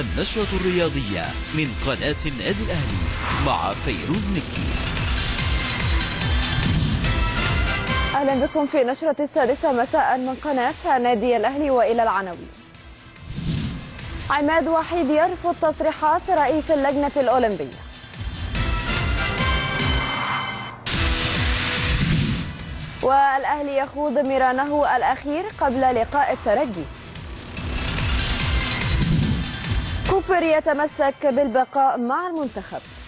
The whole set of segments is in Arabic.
النشرة الرياضية من قناة النادي الأهلي مع فيروز مكي. أهلا بكم في نشرة السادسة مساء من قناة نادي الأهلي وإلى العناوين. عماد وحيد يرفض تصريحات رئيس اللجنة الأولمبية. والأهلي يخوض ميرانه الأخير قبل لقاء الترجي. كوبر يتمسك بالبقاء مع المنتخب.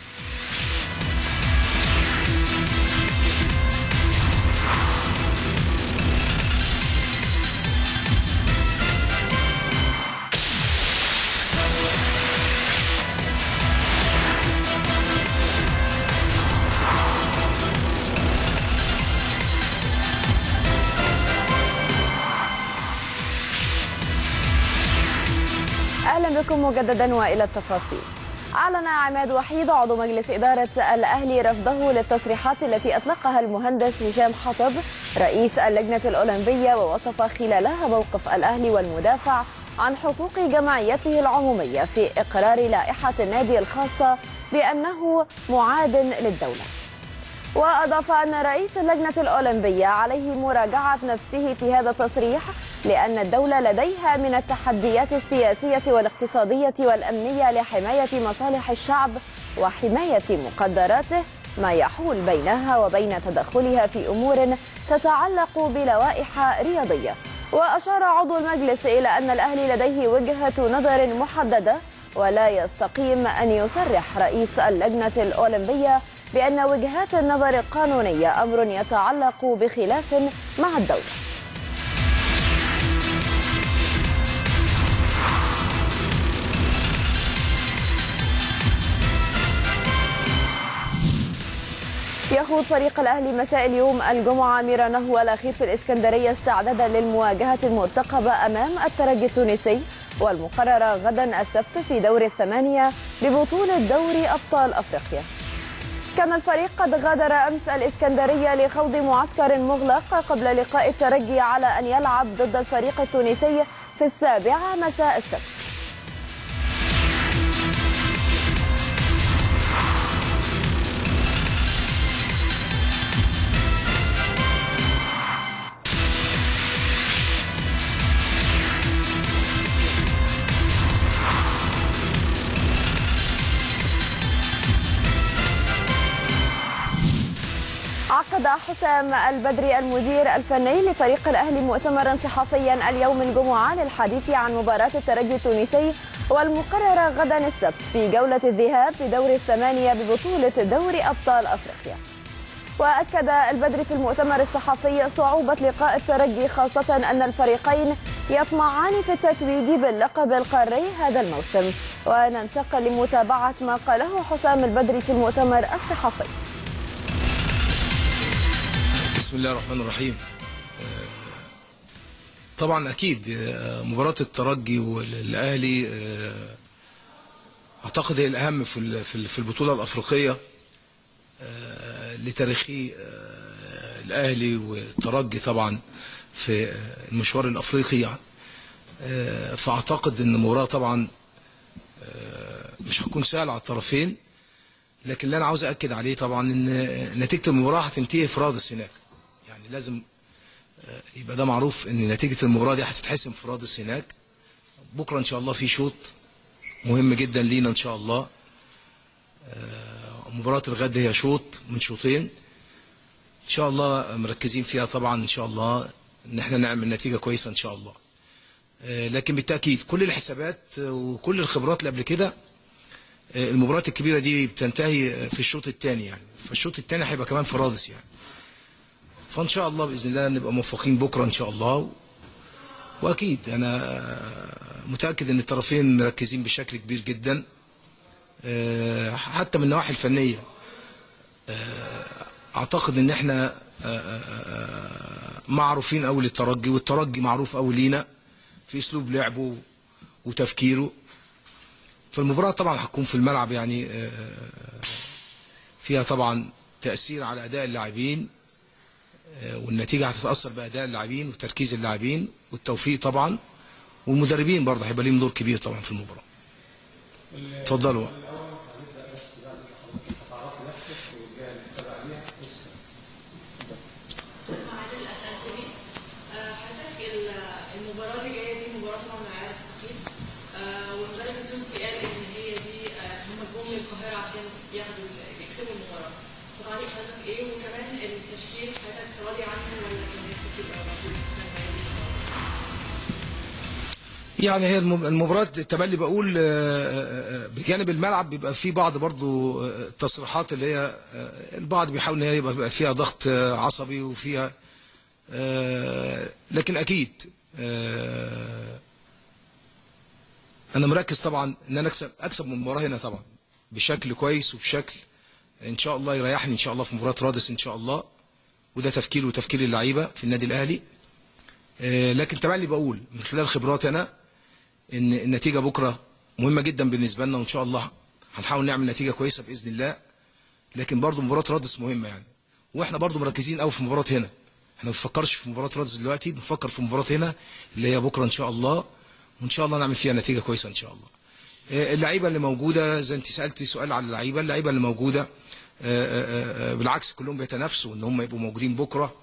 بكم مجددا وإلى التفاصيل. أعلن عماد وحيد عضو مجلس إدارة الاهلي رفضه للتصريحات التي أطلقها المهندس هشام حطب رئيس اللجنة الأولمبية ووصف خلالها موقف الاهلي والمدافع عن حقوق جمعيته العمومية في إقرار لائحة النادي الخاصة بأنه معاد للدولة. وأضاف أن رئيس اللجنة الأولمبية عليه مراجعة نفسه في هذا التصريح لأن الدولة لديها من التحديات السياسية والاقتصادية والأمنية لحماية مصالح الشعب وحماية مقدراته ما يحول بينها وبين تدخلها في أمور تتعلق بلوائح رياضية. وأشار عضو المجلس إلى أن الأهلي لديه وجهة نظر محددة ولا يستقيم أن يصرح رئيس اللجنة الأولمبية بأن وجهات النظر القانونية أمر يتعلق بخلاف مع الدولة. يخوض فريق الأهلي مساء اليوم الجمعة ميرانه الأخير في الإسكندرية استعدادا للمواجهة المرتقبة أمام الترجي التونسي والمقررة غدا السبت في دور الثمانية ببطولة دوري أبطال أفريقيا. كان الفريق قد غادر أمس الإسكندرية لخوض معسكر مغلق قبل لقاء الترجي على أن يلعب ضد الفريق التونسي في السابعة مساء السبت. حسام البدري المدير الفني لفريق الأهلي مؤتمرا صحفيا اليوم الجمعة للحديث عن مباراة الترجي التونسي والمقررة غدا السبت في جولة الذهاب في دور الثمانية ببطولة دوري أبطال أفريقيا. وأكد البدري في المؤتمر الصحفي صعوبة لقاء الترجي خاصة أن الفريقين يطمعان في التتويج باللقب القاري هذا الموسم. وننتقل لمتابعة ما قاله حسام البدري في المؤتمر الصحفي. بسم الله الرحمن الرحيم. طبعا أكيد مباراة الترجي والأهلي أعتقد هي الأهم في في البطولة الأفريقية لتاريخي الأهلي والترجي طبعا في المشوار الأفريقي يعني. فأعتقد إن المباراة طبعا مش هتكون سهلة على الطرفين لكن اللي أنا عاوز اكد عليه طبعا إن نتيجة المباراة هتنتهي في رادس هناك لازم يبقى ده معروف إن نتيجة المباراة دي هتتحسم في رادس هناك. بكرة إن شاء الله في شوط مهم جدا لينا إن شاء الله. مباراة الغد هي شوط من شوطين. إن شاء الله مركزين فيها طبعا إن شاء الله إن إحنا نعمل نتيجة كويسة إن شاء الله. لكن بالتأكيد كل الحسابات وكل الخبرات اللي قبل كده المباريات الكبيرة دي بتنتهي في الشوط الثاني يعني. فالشوط الثاني هيبقى كمان في رادس يعني. فإن شاء الله بإذن الله نبقى موفقين بكرة إن شاء الله. وأكيد أنا متأكد إن الطرفين مركزين بشكل كبير جدا. حتى من النواحي الفنية. أعتقد إن إحنا معروفين قوي للترجي والترجي معروف قوي لينا في أسلوب لعبه وتفكيره. فالمباراة طبعا هتكون في الملعب يعني فيها طبعا تأثير على أداء اللاعبين. والنتيجة هتتأثر باداء اللاعبين وتركيز اللاعبين والتوفيق طبعا والمدربين برضه هيبقى ليهم دور كبير طبعا في المباراة. اتفضلوا. يعني هي الم- المباراة التملي بقول آه، آه، آه، بجانب الملعب بيبقى في بعض برضو آه، تصريحات اللي هي البعض بيحاول إن هي يبقى فيها ضغط عصبي وفيها لكن أكيد أنا مركز طبعا إن أنا أكسب أكسب من المباراة هنا طبعا بشكل كويس وبشكل إن شاء الله يريحني إن شاء الله في مباراة رادس إن شاء الله وده تفكير وتفكير اللعيبة في النادي الأهلي لكن تملي بقول من خلال خبراتي أنا إن النتيجة بكرة مهمة جدا بالنسبة لنا وإن شاء الله هنحاول نعمل نتيجة كويسة بإذن الله. لكن برضو مباراة رادس مهمة يعني. وإحنا برضو مركزين قوي في مباراة هنا. إحنا ما بنفكرش في مباراة رادس دلوقتي بنفكر في مباراة هنا اللي هي بكرة إن شاء الله. وإن شاء الله نعمل فيها نتيجة كويسة إن شاء الله. آه، اللعيبة اللي موجودة زي أنت سألتي سؤال على اللعيبة اللعيبة اللي موجودة آه، آه، بالعكس كلهم بيتنافسوا إن هم يبقوا موجودين بكرة.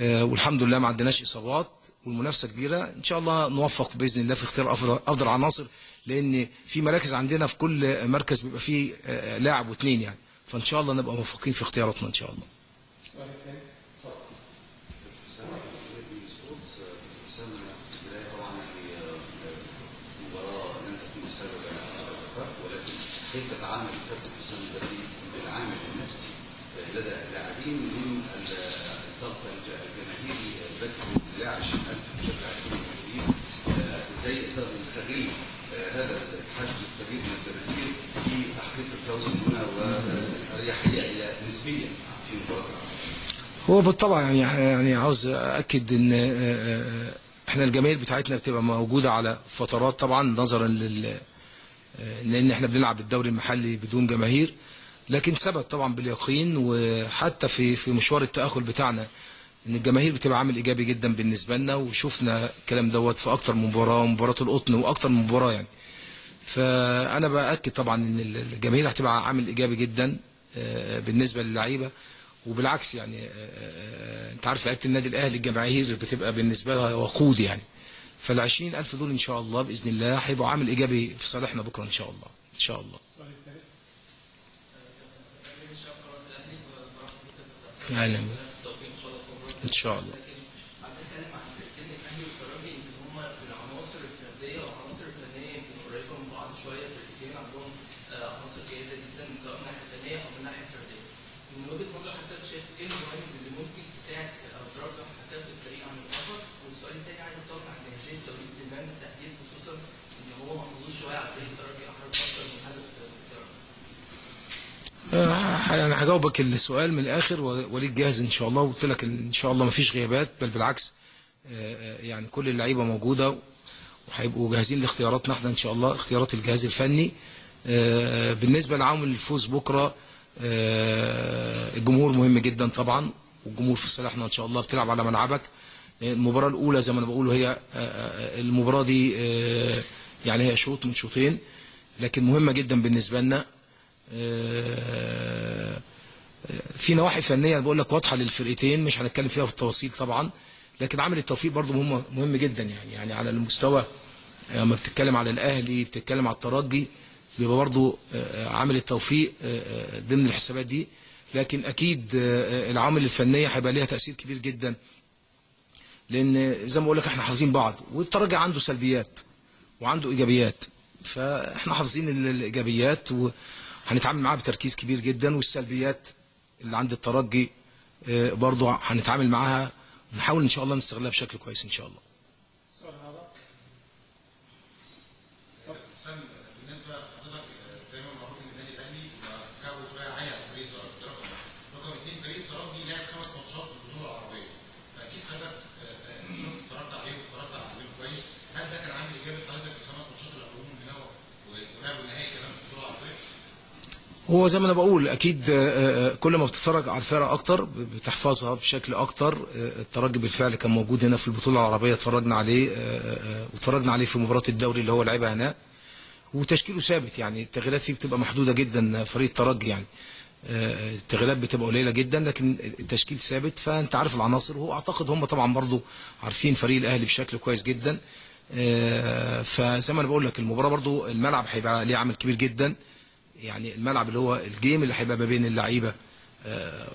والحمد لله ما عندناش إصابات. والمنافسة كبيرة. إن شاء الله نوفق بإذن الله في اختيار افضل أفضل عناصر لأن في مراكز عندنا في كل مركز بيبقى فيه آه، لاعب واثنين يعني. فإن شاء الله نبقى موفقين في اختياراتنا إن شاء الله. حسام في البدايه طبعا هي مباراه لن تكون سهله على الاسباب ولكن كيف تتعامل كابتن حسام البدري بالعامل النفسي لدى اللاعبين من الضغط الجماهيري البدري اللاعش الف مشجع يكون موجودين آه، إزاي يقدر يستغل آه، هذا الحشد الكبير من الجماهير في تحقيق الفوز هنا والاريحيه إلى نسبيا في مباراه. هو بالطبع يعني يعني عاوز أكد إن آه، آه، إحنا الجماهير بتاعتنا بتبقى موجودة على فترات طبعا نظرا لل آه، لأن إحنا بنلعب الدوري المحلي بدون جماهير. لكن ثبت طبعا باليقين وحتى في في مشوار التأهل بتاعنا إن الجماهير بتبقى عامل إيجابي جدا بالنسبة لنا وشفنا الكلام دوت في أكتر من مباراة مباراه القطن وأكتر من مباراة يعني. فأنا بأكد طبعا إن الجماهير هتبقى عامل إيجابي جدا. بالنسبة للعيبة. وبالعكس يعني آه، آه، انت عارف لعيبة النادي الأهلي الجماهير بتبقى بالنسبة لها وقود يعني. فال 20000 دول إن شاء الله بإذن الله هيبقوا عامل إيجابي في صالحنا بكرة إن شاء الله إن شاء الله. يعني إن شاء الله. يعني هجاوبك السؤال من الآخر وليك جاهز إن شاء الله. وقلت لك إن شاء الله ما فيش غيابات بل بالعكس آه، آه، يعني كل اللعيبة موجودة وهيبقوا جاهزين لاختياراتنا إحنا إن شاء الله اختيارات الجهاز الفني. آه، بالنسبة لعامل الفوز بكرة الجمهور مهم جدا طبعا والجمهور في صالحنا إن شاء الله بتلعب على ملعبك. المباراة الأولى زي ما أنا بقول هي المباراة دي يعني هي شوط من شوطين لكن مهمة جدا بالنسبة لنا. في نواحي فنية بقول لك واضحة للفرقتين مش هنتكلم فيها في التفاصيل طبعا لكن عامل التوفيق برضو مهم مهم جدا يعني يعني على المستوى لما بتتكلم على الأهلي بتتكلم على الترجي بيبقى برضو آه، عامل التوفيق آه، آه، ضمن الحسابات دي. لكن أكيد آه، العوامل الفنية هيبقى ليها تأثير كبير جدا لأن زي ما بقول لك إحنا حافظين بعض والترجي عنده سلبيات وعنده إيجابيات فاحنا حافظين ال- الإيجابيات وهنتعامل معاها بتركيز كبير جدا والسلبيات اللي عند الترجي آه، برضو هنتعامل معاها. ونحاول إن شاء الله نستغلها بشكل كويس إن شاء الله حسام بالنسبة لحضرتك دايما معروف ان النادي الاهلي كاو شوية عالي على فريق الترجي رقم اثنين فريق الترجي لعب خمس ماتشات في البطوله العربيه فاكيد حضرتك آه، آه، شفت اتفرجت عليه واتفرجت على تمرين كويس هل ده كان عامل ايجابي لحضرتك في الخمس ماتشات اللي قبلهم هنا ولعبوا النهائي كمان في البطوله العربيه؟ هو زي ما أنا بقول أكيد آه، آه، كل ما بتتفرج على الفرق أكتر بتحفظها بشكل أكتر. آه، الترجي بالفعل كان موجود هنا في البطولة العربية اتفرجنا عليه آه، آه، واتفرجنا عليه في مباراة الدوري اللي هو لعبها هناك. وتشكيله ثابت يعني التغييرات فيه بتبقى محدودة جدا فريق الترجي يعني. آه، التغييرات بتبقى قليلة جدا لكن التشكيل ثابت. فأنت عارف العناصر وهو أعتقد هم طبعا برضو عارفين فريق الأهلي بشكل كويس جدا. آه، فزي ما أنا بقول لك المباراة برضو الملعب هيبقى ليه عامل كبير جدا. يعني الملعب اللي هو الجيم اللي هيبقى ما بين اللعيبة آه،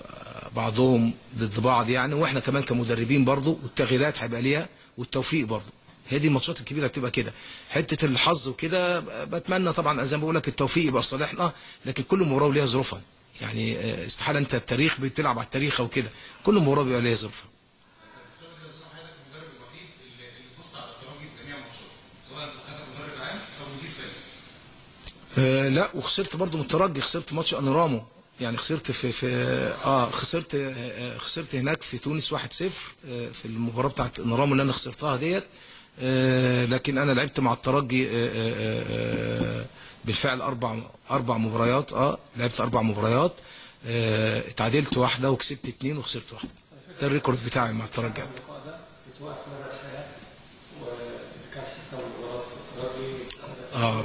بعضهم ضد بعض يعني وإحنا كمان كمدربين برضو والتغييرات هيبقى ليها والتوفيق برضو. هي دي الماتشات الكبيرة بتبقى كده. حتة الحظ وكده بتمنى طبعا زي ما بقول لك التوفيق يبقى صالحنا لكن كل مباراة وليها ظروفها. يعني آه، استحالة انت التاريخ بتلعب على التاريخ أو كده كل مباراة بيبقى ليها ظروفها حضرتك المدرب الوحيد اللي اللي فزت على الترجي في جميع الماتشات سواء كنت مدرب عام أو مدير فني آه لا وخسرت برضو من الترجي خسرت ماتش أنورامو. يعني خسرت في في آه خسرت آه خسرت هناك في تونس 1-0 آه في المباراة بتاعت أنورامو اللي أنا خسرتها ديت. آه لكن أنا لعبت مع الترجي آه آه آه بالفعل أربع أربع مباريات آه لعبت أربع مباريات. آه اتعادلت واحدة وكسبت اثنين وخسرت واحدة. ده الريكورد بتاعي مع الترجي. آه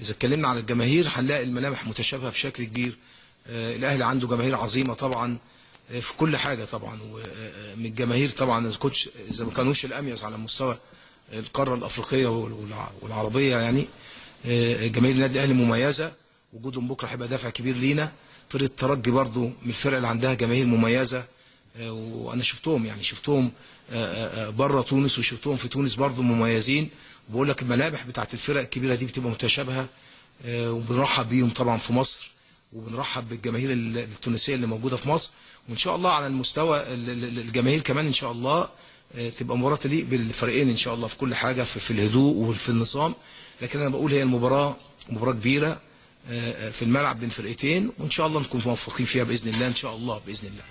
إذا اتكلمنا على الجماهير هنلاقي الملامح متشابهة بشكل كبير. آه، الأهلي عنده جماهير عظيمة طبعا آه، في كل حاجة طبعا. ومن الجماهير طبعا إذا ما كانوش الأميز على مستوى القارة الأفريقية والع- والعربية يعني آه، جماهير النادي الأهلي مميزة. وجودهم بكرة هيبقى دافع كبير لينا. فرقة الترجي برضو من الفرق اللي عندها جماهير مميزة. آه، وأنا شفتهم يعني شفتهم بره تونس وشفتهم في تونس برضو مميزين. وبقول لك الملامح بتاعت الفرق الكبيرة دي بتبقى متشابهة آه، وبنرحب بيهم طبعا في مصر وبنرحب بالجماهير ال- التونسية اللي موجودة في مصر وإن شاء الله على المستوى ال- ال- الجماهير كمان إن شاء الله آه، تبقى مباراة تليق بالفريقين إن شاء الله في كل حاجة في, الهدوء وفي النظام. لكن أنا بقول هي المباراة مباراة كبيرة آه، في الملعب بين فرقتين وإن شاء الله نكون موفقين فيها بإذن الله إن شاء الله بإذن الله.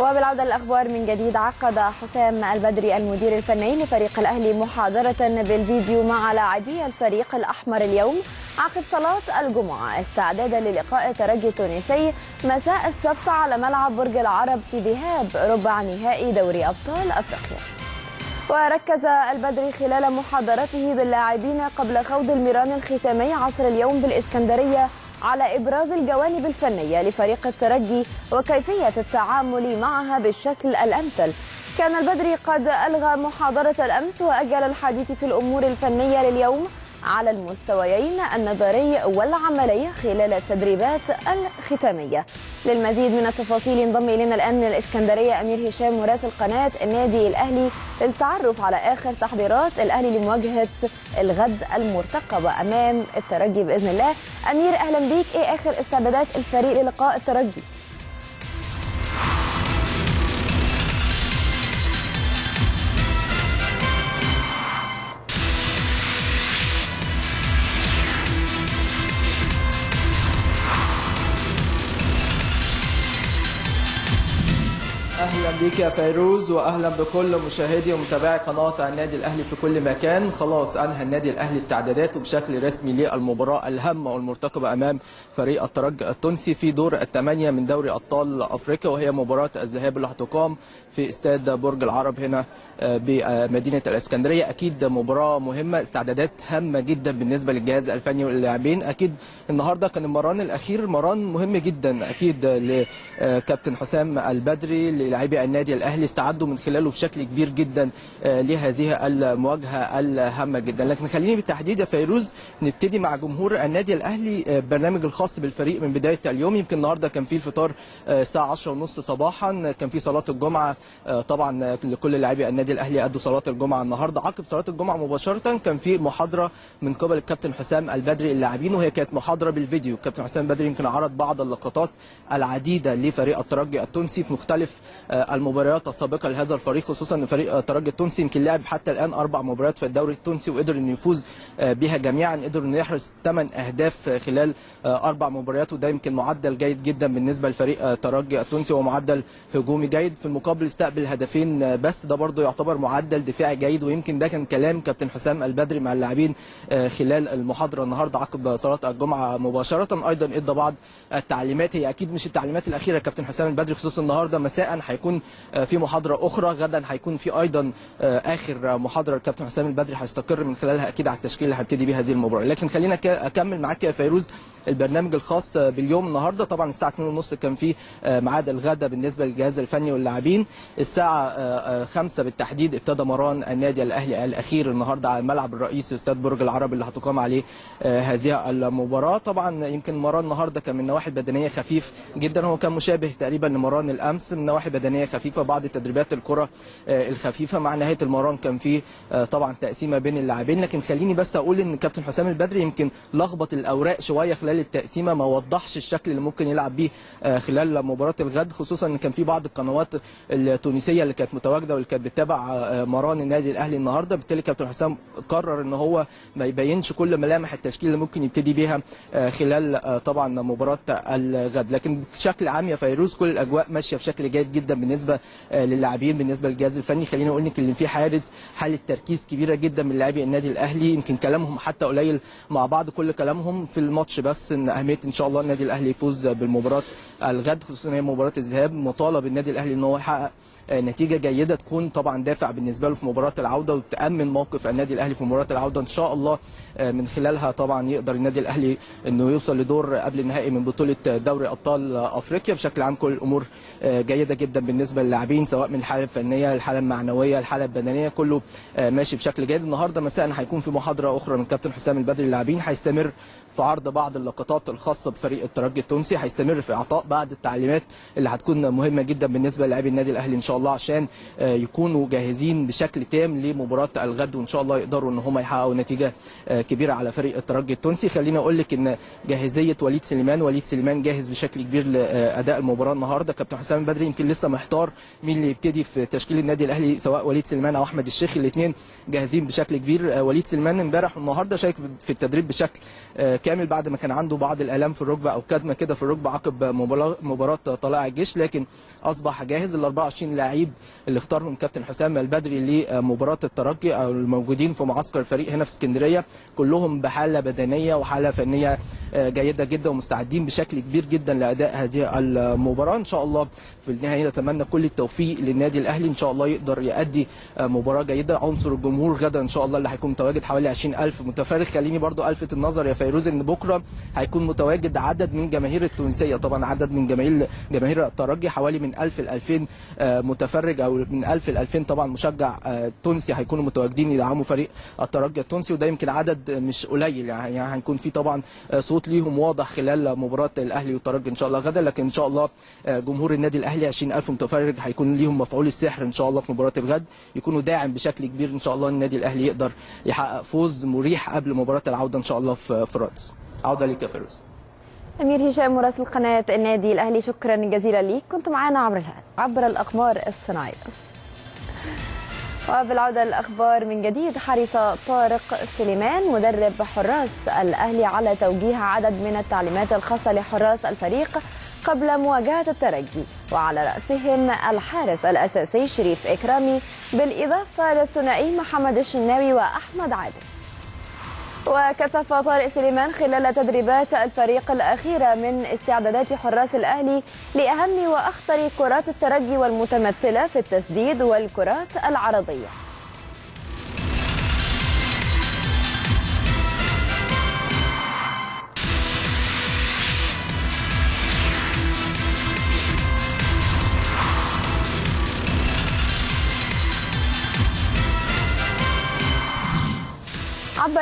وبالعودة للأخبار من جديد عقد حسام البدري المدير الفني لفريق الأهلي محاضرة بالفيديو مع لاعبي الفريق الأحمر اليوم عقب صلاة الجمعة استعدادا للقاء الترجي التونسي مساء السبت على ملعب برج العرب في ذهاب ربع نهائي دوري أبطال أفريقيا. وركز البدري خلال محاضرته باللاعبين قبل خوض الميران الختامي عصر اليوم بالإسكندرية على إبراز الجوانب الفنية لفريق الترجي وكيفية التعامل معها بالشكل الأمثل. كان البدري قد ألغى محاضرة الأمس وأجل الحديث في الأمور الفنية لليوم. على المستويين النظري والعملي خلال التدريبات الختامية. للمزيد من التفاصيل ينضم إلينا الآن من الإسكندرية أمير هشام مراسل قناة النادي الأهلي للتعرف على آخر تحضيرات الأهلي لمواجهة الغد المرتقبة أمام الترجي بإذن الله. أمير أهلا بيك. إيه آخر استعدادات الفريق للقاء الترجي؟ أهلا بك يا فيروز واهلا بكل مشاهدي ومتابعي قناة النادي الأهلي في كل مكان. خلاص أنهى النادي الأهلي استعداداته بشكل رسمي للمباراة الهامة والمرتقبة أمام فريق الترجي التونسي في دور الثمانيه من دوري أبطال أفريقيا وهي مباراة الذهاب اللي هتقام في استاد برج العرب هنا آه، بمدينة الإسكندرية. أكيد مباراة مهمة استعدادات هامة جدا بالنسبة للجهاز الفني واللاعبين. أكيد النهارده كان المران الأخير مران مهم جدا أكيد لكابتن حسام البدري للاعبي النادي الأهلي استعدوا من خلاله بشكل كبير جدا آه، لهذه المواجهة الهامة جدا. لكن خليني بالتحديد يا فيروز نبتدي مع جمهور النادي الأهلي آه، البرنامج الخاص بالفريق من بداية اليوم. يمكن النهارده كان في الفطار آه، الساعة 10:30 صباحا. كان في صلاة الجمعة طبعا لكل لاعبي النادي الأهلي أدوا صلاة الجمعة النهارده. عقب صلاة الجمعة مباشرة كان في محاضرة من قبل الكابتن حسام البدري اللاعبين وهي كانت محاضرة بالفيديو. الكابتن حسام البدري يمكن عرض بعض اللقطات العديدة لفريق الترجي التونسي في مختلف المباريات السابقة لهذا الفريق خصوصا إن فريق الترجي التونسي يمكن لعب حتى الآن أربع مباريات في الدوري التونسي وقدر إنه يفوز آه، بها جميعا قدر إنه يحرز ثمان أهداف آه، خلال آه، أربع مباريات وده يمكن معدل جيد جدا بالنسبة لفريق آه، الترجي التونسي ومعدل هجومي جيد. في المقابل استقبل هدفين آه، بس ده برضه يعتبر معدل دفاعي جيد ويمكن ده كان كلام كابتن حسام البدري مع اللاعبين آه، خلال المحاضرة النهارده عقب صلاة الجمعة مباشرة. أيضا إدى بعض التعليمات هي أكيد مش التعليمات الأخيرة كابتن حسام البدري خصوصا النهارده مساء هيكون آه، في محاضرة أخرى غدا هيكون في أيضا آه، آخر محاضرة الكابتن حسام البدري هيستقر من خلالها أكيد على التشكيل اللي هيبتدي بيه هذه المباراة. لكن خلينا أكمل معاك يا فيروز البرنامج الخاص آه، باليوم النهارده. طبعا الساعة 2:30 كان في آه، ميعاد الغداء بالنسبة للجهاز الفني واللاعبين. الساعة 5 بالتحديد ابتدى مران النادي الأهلي الأخير النهارده على الملعب الرئيسي استاد برج العرب اللي هتقام عليه آه، هذه المباراة. طبعا يمكن مران النهارده كان من النواحي البدنيه خفيف جدا. هو كان مشابه تقريبا لمران الأمس من نواحي بدنية خفيفة بعض تدريبات الكرة آه، الخفيفة مع نهاية المران كان في آه، طبعا تقسيمه بين اللاعبين. لكن خليني بس أقول إن كابتن حسام البدري يمكن لخبط الأوراق شوية خلال التقسيمة ما وضحش الشكل اللي ممكن يلعب بيه آه، خلال مباراة الغد خصوصا إن كان في بعض القنوات التونسية اللي كانت متواجدة واللي كانت بتتابع مران النادي الأهلي النهارده. بالتالي كابتن حسام قرر إن هو ما يبينش كل ملامح التشكيل اللي ممكن يبتدي بيها خلال طبعا مباراة الغد. لكن بشكل عام يا فيروز كل الأجواء ماشية بشكل جيد جدا بالنسبة آه، للاعبين بالنسبة للجهاز الفني. خليني أقول لك إن في حاله حالة تركيز كبيرة جدا من لاعبي النادي الأهلي. يمكن كلامهم حتى قليل مع بعض كل كلامهم في الماتش. بس إن أهمية إن شاء الله النادي الأهلي يفوز بالمباراة الغد خصوصا هي مباراة الذهاب. مطالب النادي الأهلي إن هو يحقق نتيجة جيدة تكون طبعا دافع بالنسبة له في مباراة العودة وتأمن موقف النادي الأهلي في مباراة العودة. إن شاء الله آه، من خلالها طبعا يقدر النادي الأهلي إنه يوصل لدور قبل النهائي من بطولة دوري أبطال أفريقيا. بشكل عام كل الأمور آه، جيدة جدا بالنسبة للاعبين سواء من الحالة الفنية الحالة المعنوية الحالة البدنية. كله آه، ماشي بشكل جيد. النهارده مساء هيكون في محاضرة أخرى من كابتن حسام البدري. اللاعبين هيستمر في عرض بعض اللقطات الخاصة بفريق الترجي التونسي. هيستمر في إعطاء بعض التعليمات اللي هتكون مهمة جدا بالنسبة للاعبي النادي الأهلي إن شاء عشان آه، يكونوا جاهزين بشكل تام لمباراة الغد وإن شاء الله يقدروا إن هم يحققوا نتيجة آه، كبيرة على فريق الترجي التونسي. خليني أقول لك إن جاهزية وليد سليمان وليد سليمان جاهز بشكل كبير لاداء المباراة النهارده. كابتن حسام البدري يمكن لسه محتار مين اللي يبتدي في تشكيل النادي الأهلي سواء وليد سليمان أو أحمد الشيخ الاثنين جاهزين بشكل كبير. آه، وليد سليمان امبارح والنهارده شارك في التدريب بشكل آه، كامل بعد ما كان عنده بعض الالام في الركبة أو كدمة كده في الركبة عقب مباراة طلائع الجيش لكن أصبح جاهز. ال 24 لعيب اللي اختارهم كابتن حسام البدري لمباراة الترجي أو الموجودين في معسكر الفريق هنا في اسكندرية. كلهم بحالة بدنية وحالة فنية آه، جيدة جدا ومستعدين بشكل كبير جدا لأداء هذه المباراة. إن شاء الله في النهاية نتمنى كل التوفيق للنادي الأهلي. إن شاء الله يقدر يؤدي آه، مباراة جيدة. عنصر الجمهور غدا إن شاء الله اللي هيكون متواجد حوالي 20000 متفرغ. خليني برضو ألفت النظر يا فيروز إن بكرة هيكون متواجد عدد من جماهير التونسية. طبعا عدد من جماهير جماهير الترجي حوالي من 1000 ل 2000 آه، متفرج أو من 1000 ل 2000 طبعا مشجع آه، تونسي هيكونوا متواجدين يدعموا فريق الترجي التونسي وده يمكن عدد مش قليل يعني يعني هيكون في طبعا آه، صوت ليهم واضح خلال مباراة الأهلي والترجي إن شاء الله. غدا لكن إن شاء الله آه، جمهور النادي الأهلي 20000 متفرج هيكون ليهم مفعول السحر إن شاء الله في مباراة الغد يكونوا داعم بشكل كبير إن شاء الله النادي الأهلي يقدر يحقق فوز مريح قبل مباراة العودة إن شاء الله في رادس عودة ليك يا فيروز. أمير هشام مراسل قناة النادي الأهلي شكرا جزيلا ليك. كنت معنا عبر عبر الأقمار الصناعية. وبالعودة للأخبار من جديد حرص طارق سليمان مدرب حراس الأهلي على توجيه عدد من التعليمات الخاصة لحراس الفريق قبل مواجهة الترجي. وعلى رأسهم الحارس الأساسي شريف إكرامي بالإضافة للثنائي محمد الشناوي وأحمد عادل. وكثف طارق سليمان خلال تدريبات الفريق الأخيرة من استعدادات حراس الأهلي لأهم وأخطر كرات الترجي والمتمثلة في التسديد والكرات العرضية.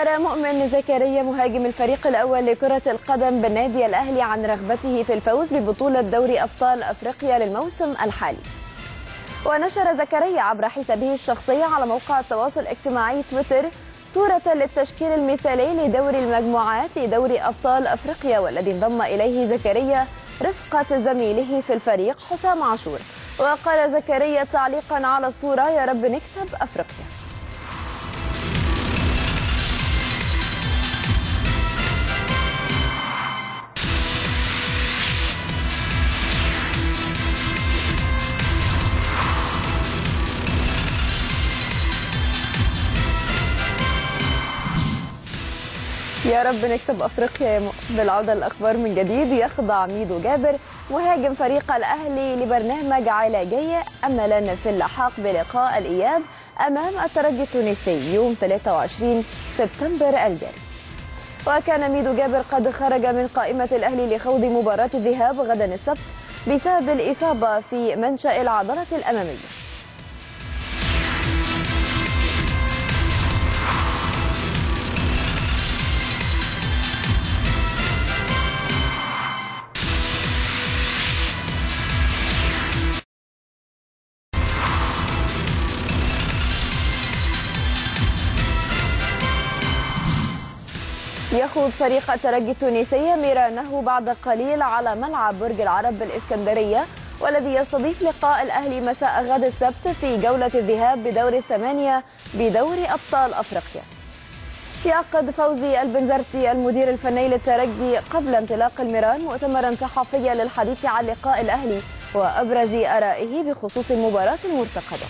عبر مؤمن زكريا مهاجم الفريق الأول لكرة القدم بالنادي الأهلي عن رغبته في الفوز ببطولة دوري أبطال أفريقيا للموسم الحالي. ونشر زكريا عبر حسابه الشخصي على موقع التواصل الاجتماعي تويتر صورة للتشكيل المثالي لدوري المجموعات لدوري أبطال أفريقيا والذي انضم إليه زكريا رفقة زميله في الفريق حسام عاشور. وقال زكريا تعليقا على الصورة يا رب نكسب أفريقيا. يا رب نكسب أفريقيا بالعوده للأخبار من جديد يخضع ميدو جابر مهاجم فريق الأهلي لبرنامج علاجيه املا في اللحاق بلقاء الإياب أمام الترجي التونسي يوم 23 سبتمبر الجاري. وكان ميدو جابر قد خرج من قائمة الأهلي لخوض مباراة الذهاب غدا السبت بسبب الإصابة في منشأ العضلة الأمامية. يخوض فريق الترجي التونسي ميرانه بعد قليل على ملعب برج العرب بالإسكندرية والذي يستضيف لقاء الأهلي مساء غد السبت في جولة الذهاب بدور الثمانية بدوري أبطال أفريقيا. يعقد فوزي البنزرتي المدير الفني للترجي قبل انطلاق الميران مؤتمرا صحفيا للحديث عن لقاء الأهلي وأبرز آرائه بخصوص المباراة المرتقبة.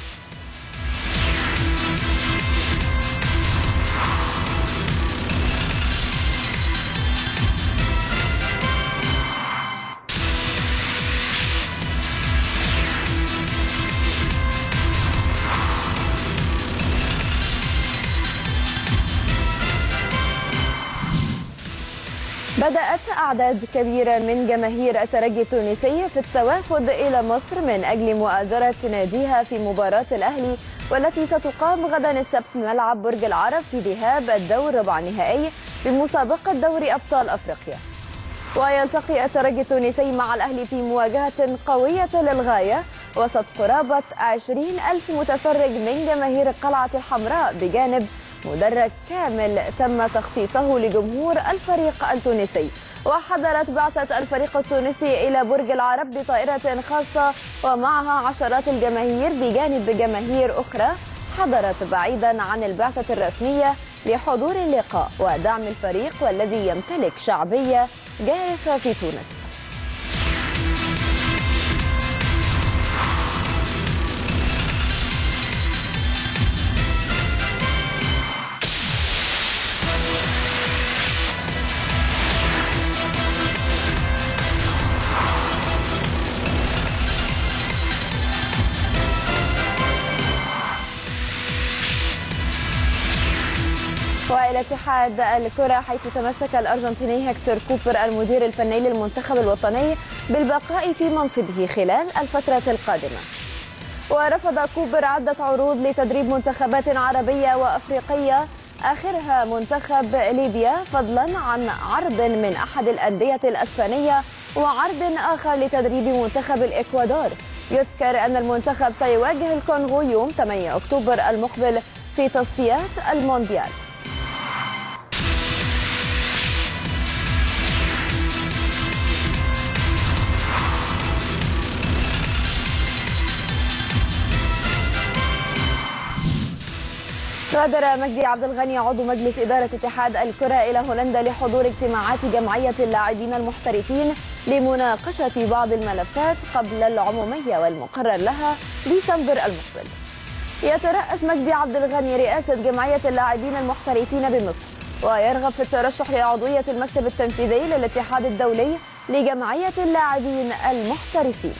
أعداد كبيرة من جماهير الترجي التونسي في التوافد إلى مصر من أجل مؤازرة ناديها في مباراة الأهلي والتي ستقام غدا السبت ملعب برج العرب في ذهاب الدور ربع النهائي بمسابقة دوري أبطال أفريقيا. ويلتقي الترجي التونسي مع الأهلي في مواجهة قوية للغاية وسط قرابة 20 ألف متفرج من جماهير القلعة الحمراء بجانب مدرج كامل تم تخصيصه لجمهور الفريق التونسي. وحضرت بعثة الفريق التونسي إلى برج العرب بطائرة خاصة ومعها عشرات الجماهير بجانب جماهير أخرى حضرت بعيدا عن البعثة الرسمية لحضور اللقاء ودعم الفريق والذي يمتلك شعبية جارفة في تونس. اتحاد الكرة حيث تمسك الأرجنتيني هكتور كوبر المدير الفني للمنتخب الوطني بالبقاء في منصبه خلال الفترة القادمة. ورفض كوبر عدة عروض لتدريب منتخبات عربية وأفريقية. آخرها منتخب ليبيا فضلا عن عرض من أحد الأندية الأسبانية وعرض آخر لتدريب منتخب الإكوادور. يذكر أن المنتخب سيواجه الكونغو يوم 8 أكتوبر المقبل في تصفيات المونديال. غادر مجدي عبد الغني عضو مجلس إدارة اتحاد الكرة إلى هولندا لحضور اجتماعات جمعية اللاعبين المحترفين لمناقشة بعض الملفات قبل العمومية والمقرر لها ديسمبر المقبل. يترأس مجدي عبد الغني رئاسة جمعية اللاعبين المحترفين بمصر ويرغب في الترشح لعضوية المكتب التنفيذي للاتحاد الدولي لجمعية اللاعبين المحترفين.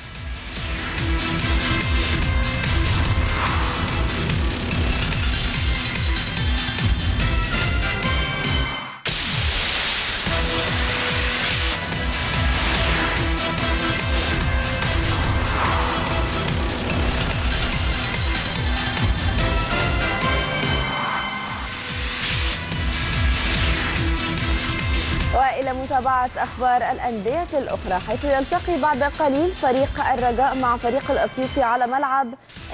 والى متابعة أخبار الأندية الأخرى حيث يلتقي بعد قليل فريق الرجاء مع فريق الأسيوطي على ملعب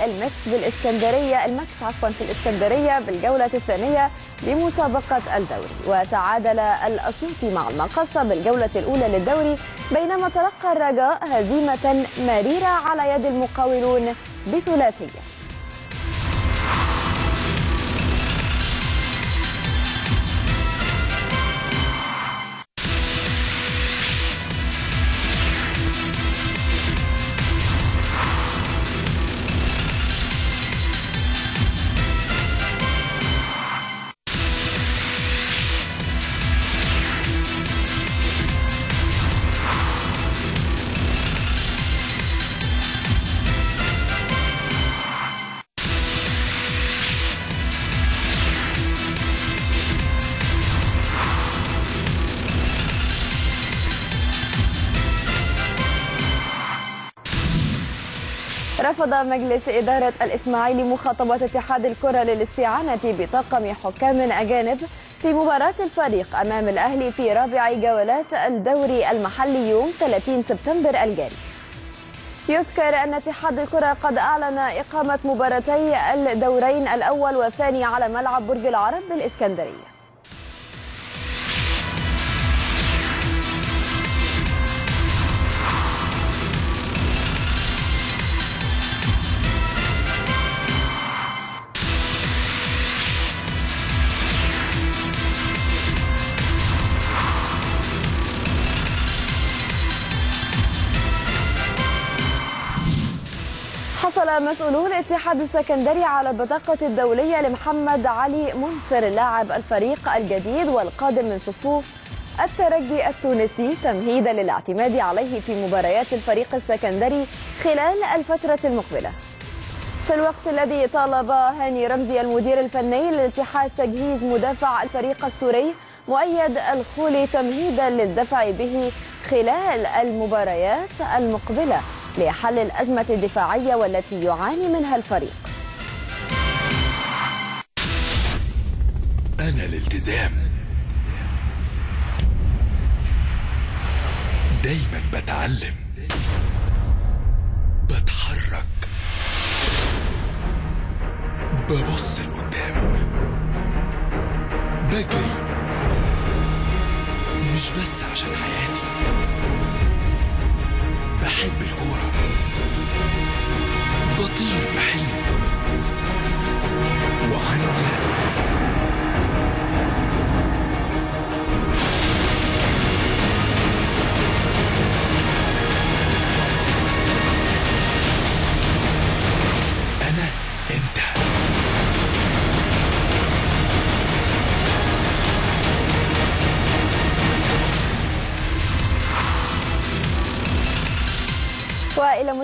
المكس بالإسكندرية المكس عفوا في الإسكندرية بالجولة الثانية لمسابقة الدوري. وتعادل الأسيوطي مع المقصه بالجولة الأولى للدوري بينما تلقى الرجاء هزيمة مريرة على يد المقاولون بثلاثية. رفض مجلس إدارة الإسماعيلي مخاطبة اتحاد الكرة للاستعانة بطاقم حكام أجانب في مباراة الفريق أمام الأهلي في رابع جولات الدوري المحلي يوم 30 سبتمبر الجاري. يذكر أن اتحاد الكرة قد أعلن إقامة مباراتي الدورين الأول والثاني على ملعب برج العرب بالإسكندرية. حصل مسؤولو الاتحاد السكندري على البطاقة الدولية لمحمد علي منصر لاعب الفريق الجديد والقادم من صفوف الترجي التونسي تمهيدا للاعتماد عليه في مباريات الفريق السكندري خلال الفترة المقبلة. في الوقت الذي طالب هاني رمزي المدير الفني للاتحاد تجهيز مدافع الفريق السوري مؤيد الخولي تمهيدا للدفع به خلال المباريات المقبلة. لحل الأزمة الدفاعية والتي يعاني منها الفريق. أنا الالتزام. دايما بتعلم. بتحرك. ببص لقدام. بجري. مش بس عشان حياتي.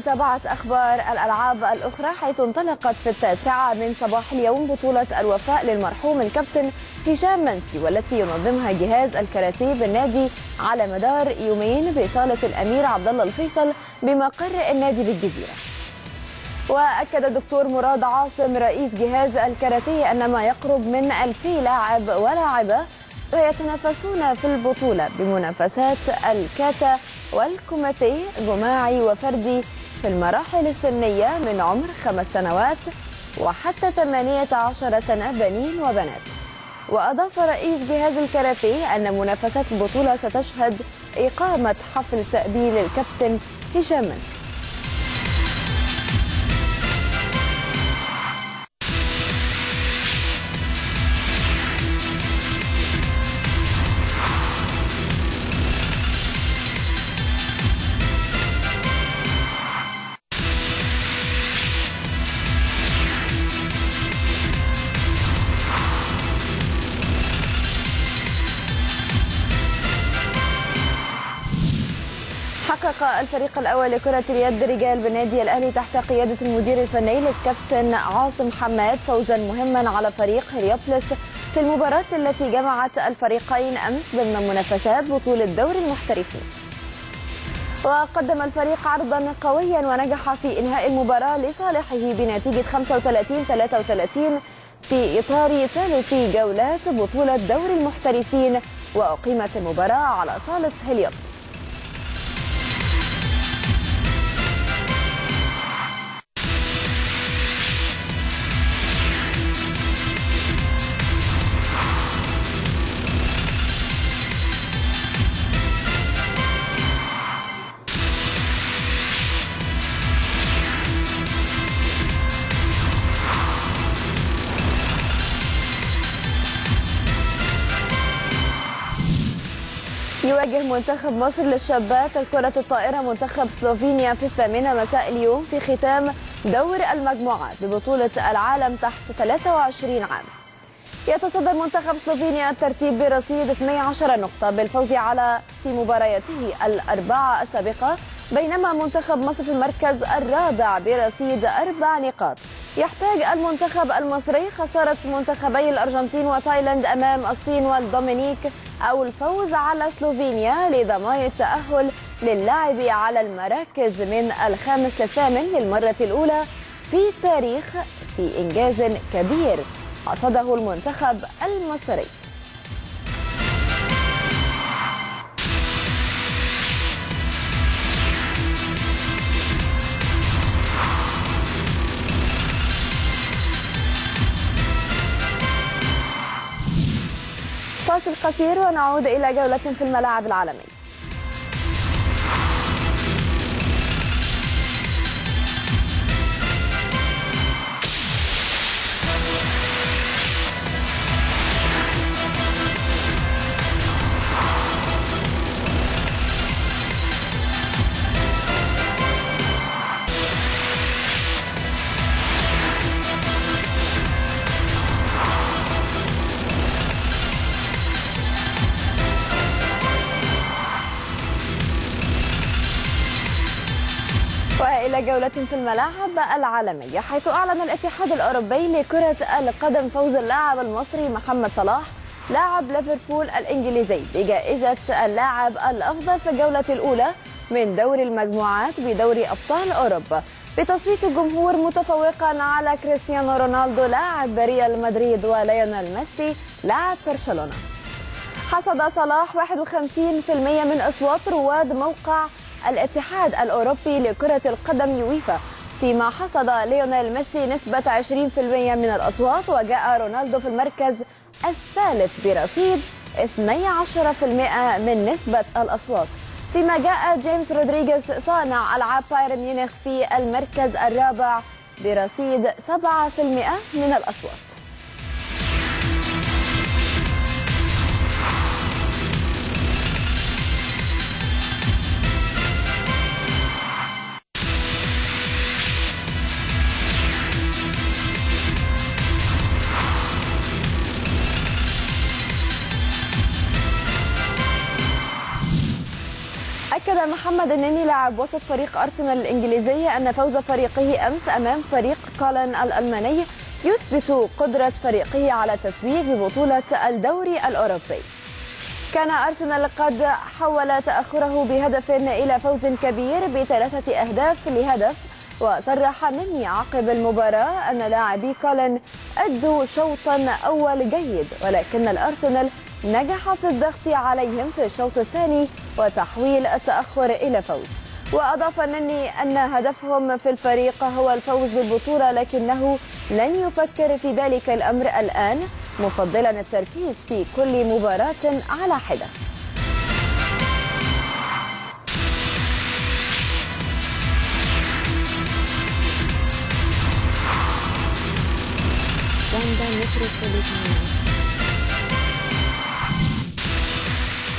والى متابعة أخبار الألعاب الأخرى حيث انطلقت في التاسعة من صباح اليوم بطولة الوفاء للمرحوم الكابتن هشام منسي والتي ينظمها جهاز الكاراتيه بالنادي على مدار يومين بصاله الأمير عبد الله الفيصل بمقر النادي بالجزيرة. وأكد الدكتور مراد عاصم رئيس جهاز الكاراتيه أن ما يقرب من 2000 لاعب ولاعبه سيتنافسون في البطولة بمنافسات الكاتا والكوماتي جماعي وفردي في المراحل السنية من عمر خمس سنوات وحتى 18 سنة بنين وبنات. وأضاف رئيس جهاز الكاراتيه أن منافسات البطولة ستشهد إقامة حفل تأبين للكابتن هشام منسي. الفريق الأول لكرة اليد رجال بالنادي الأهلي تحت قيادة المدير الفني للكابتن عاصم حماد فوزا مهما على فريق هليوبلس في المباراة التي جمعت الفريقين أمس ضمن منافسات بطولة دوري المحترفين. وقدم الفريق عرضا قويا ونجح في إنهاء المباراة لصالحه بنتيجة 35-33 في إطار ثالث جولات بطولة دوري المحترفين وأقيمت المباراة على صالة هليوبلس منتخب مصر للشابات كرة الطائرة منتخب سلوفينيا في الثامنة مساء اليوم في ختام دور المجموعات ببطولة العالم تحت 23 عام. يتصدر منتخب سلوفينيا الترتيب برصيد 12 نقطة بالفوز على في مبارياته الأربعة السابقة بينما منتخب مصر في المركز الرابع برصيد أربع نقاط. يحتاج المنتخب المصري خسارة منتخبي الأرجنتين وتايلاند أمام الصين والدومينيك أو الفوز على سلوفينيا لضمان التأهل للعب على المراكز من الخامس للثامن للمرة الأولى في التاريخ في إنجاز كبير حصده المنتخب المصري. فاصل قصير ونعود إلى جولة في الملاعب العالمية. جولة في الملاعب العالمية حيث أعلن الاتحاد الأوروبي لكرة القدم فوز اللاعب المصري محمد صلاح لاعب ليفربول الإنجليزي بجائزة اللاعب الأفضل في الجولة الأولى من دور المجموعات بدوري أبطال أوروبا. بتصويت الجمهور متفوقا على كريستيانو رونالدو لاعب ريال مدريد وليونيل ميسي لاعب برشلونة. حصد صلاح 51% من أصوات رواد موقع الاتحاد الأوروبي لكرة القدم يويفا فيما حصد ليونيل ميسي نسبة 20% من الأصوات وجاء رونالدو في المركز الثالث برصيد 12% من نسبة الأصوات. فيما جاء جيمس رودريغيز صانع ألعاب بايرن ميونخ في المركز الرابع برصيد 7% من الأصوات. محمد النني لاعب وسط فريق أرسنال الإنجليزي أن فوز فريقه أمس أمام فريق كولن الألماني يثبت قدرة فريقه على التتويج ببطولة الدوري الأوروبي. كان أرسنال قد حول تأخره بهدف إلى فوز كبير بثلاثة أهداف لهدف وصرح النني عقب المباراة أن لاعبي كولن أدوا شوطا أول جيد ولكن الأرسنال نجح في الضغط عليهم في الشوط الثاني وتحويل التأخر إلى فوز. وأضاف النني أن هدفهم في الفريق هو الفوز بالبطولة لكنه لن يفكر في ذلك الأمر الآن مفضلا التركيز في كل مباراة على حدة.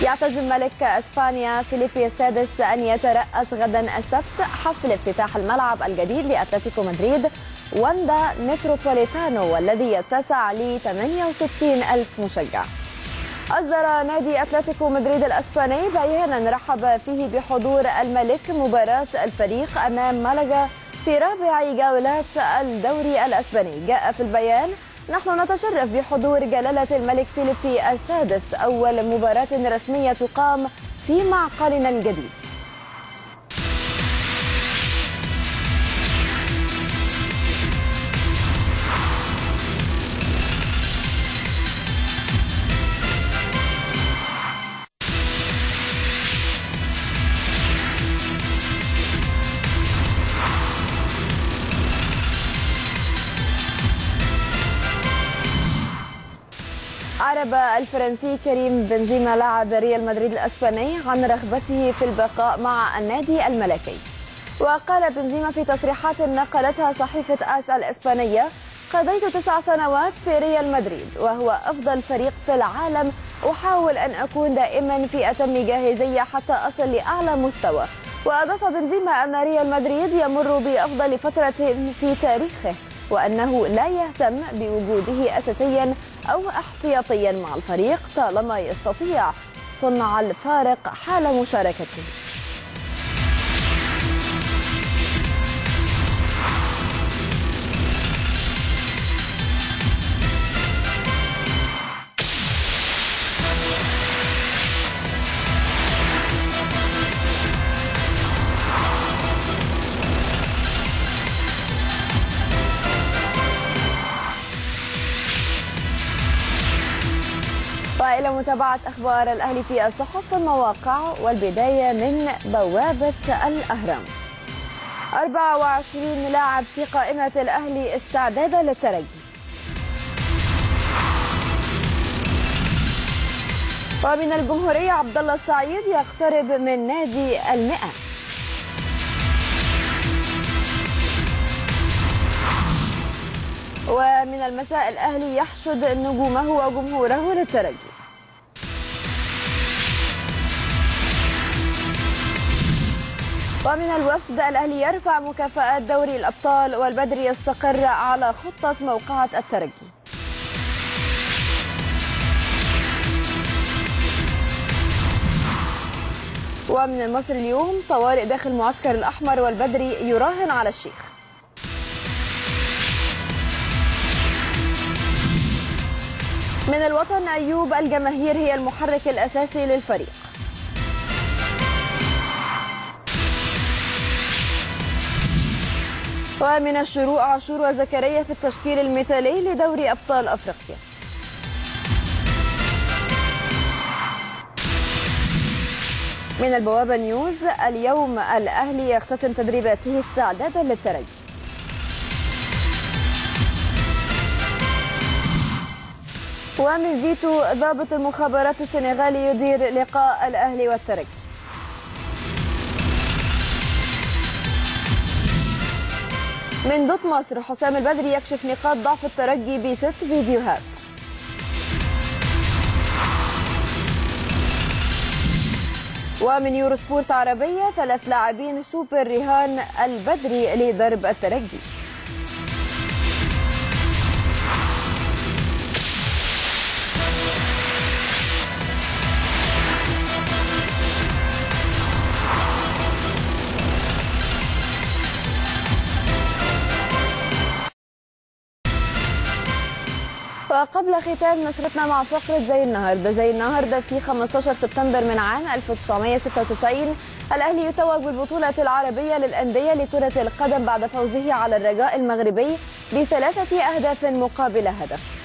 يعتزم ملك إسبانيا فيليبي السادس أن يترأس غدا السبت حفل افتتاح الملعب الجديد لأتلتيكو مدريد واندا متروبوليتانو والذي يتسع ل 68 ألف مشجع. أصدر نادي أتلتيكو مدريد الأسباني بيانا. رحب فيه بحضور الملك مباراة الفريق أمام مالاغا في رابع جولات الدوري الأسباني. جاء في البيان نحن نتشرف بحضور جلالة الملك فيليبي السادس أول مباراة رسمية تقام في معقلنا الجديد. الفرنسي كريم بنزيما لاعب ريال مدريد الأسباني عن رغبته في البقاء مع النادي الملكي. وقال بنزيما في تصريحات نقلتها صحيفة آس الإسبانية قضيت تسع سنوات في ريال مدريد وهو أفضل فريق في العالم. أحاول أن أكون دائما في أتم جاهزية حتى أصل لأعلى مستوى. وأضاف بنزيما أن ريال مدريد يمر بأفضل فترة في تاريخه وأنه لا يهتم بوجوده أساسيا أو احتياطيا مع الفريق طالما يستطيع صنع الفارق حال مشاركته. متابعة أخبار الأهلي في الصحف والمواقع والبداية من بوابة الأهرام. 24 لاعب في قائمة الأهلي استعدادا للترجي. ومن الجمهورية عبد الله السعيد يقترب من نادي المئة. ومن المساء الأهلي يحشد نجومه وجمهوره للترجي. ومن الوفد الأهلي يرفع مكافآت دوري الأبطال والبدر يستقر على خطة موقعة الترجي ومن المصري اليوم طوارئ داخل معسكر الأحمر والبدري يراهن على الشيخ. من الوطن أيوب الجماهير هي المحرك الأساسي للفريق. ومن الشروق عاشور وزكريا في التشكيل المثالي لدوري أبطال أفريقيا. من البوابة نيوز اليوم الأهلي يختتم تدريباته استعدادا للترجي. ومن فيتو ضابط المخابرات السنغالي يدير لقاء الأهلي والترجي. من دوت مصر حسام البدري يكشف نقاط ضعف الترجي بست فيديوهات. ومن يورو سبورت عربية ثلاث لاعبين سوبر رهان البدري لضرب الترجي. وقبل ختام نشرتنا مع فقرة زي النهاردة. زي النهاردة في 15 سبتمبر من عام 1996 الأهلي يتوج بالبطولة العربية للأندية لكرة القدم بعد فوزه على الرجاء المغربي بثلاثة أهداف مقابل هدف.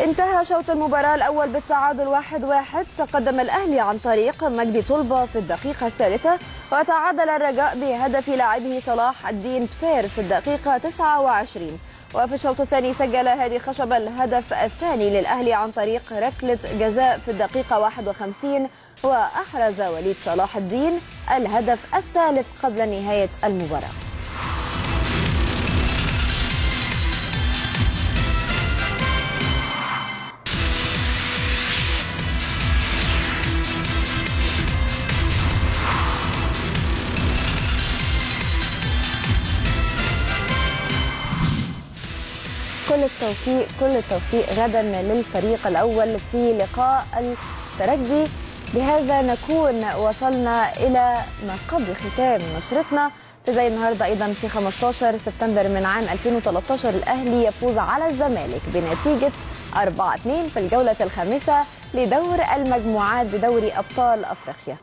انتهى شوط المباراة الأول بالتعادل واحد واحد. تقدم الأهلي عن طريق مجدي طلبة في الدقيقة الثالثة وتعادل الرجاء بهدف لاعبه صلاح الدين بسير في الدقيقة 29 وفي الشوط الثاني سجل هادي خشب الهدف الثاني للأهلي عن طريق ركلة جزاء في الدقيقة 51 وأحرز وليد صلاح الدين الهدف الثالث قبل نهاية المباراة. كل التوفيق كل التوفيق غدا للفريق الأول في لقاء الترجي. بهذا نكون وصلنا إلى ما قبل ختام نشرتنا في زي النهارده أيضا في 15 سبتمبر من عام 2013 الأهلي يفوز على الزمالك بنتيجة 4-2 في الجولة الخامسة. لدور المجموعات بدوري أبطال أفريقيا.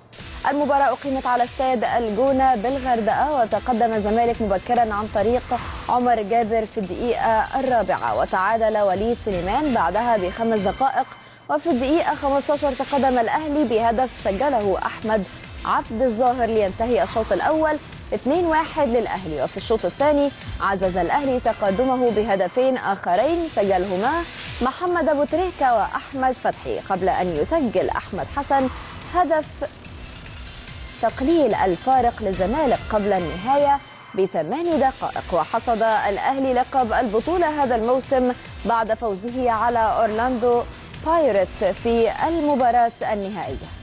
المباراة أقيمت على استاد الجونة بالغردقة وتقدم الزمالك مبكرا عن طريق عمر جابر في الدقيقة الرابعة. وتعادل وليد سليمان بعدها بخمس دقائق. وفي الدقيقة 15 تقدم الأهلي بهدف سجله أحمد عبد الظاهر لينتهي الشوط الأول. 2-1 للأهلي. وفي الشوط الثاني عزز الأهلي تقدمه بهدفين آخرين سجلهما محمد أبو تريكة وأحمد فتحي. قبل أن يسجل أحمد حسن هدف تقليل الفارق للزمالك قبل النهاية بثمان دقائق. وحصد الأهلي لقب البطولة هذا الموسم بعد فوزه على أورلاندو بايرتس في المباراة النهائية.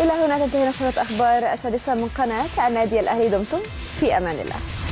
إلى هنا تنتهي نشرة أخبار السادسة من قناة النادي الأهلي دمتم. في أمان الله.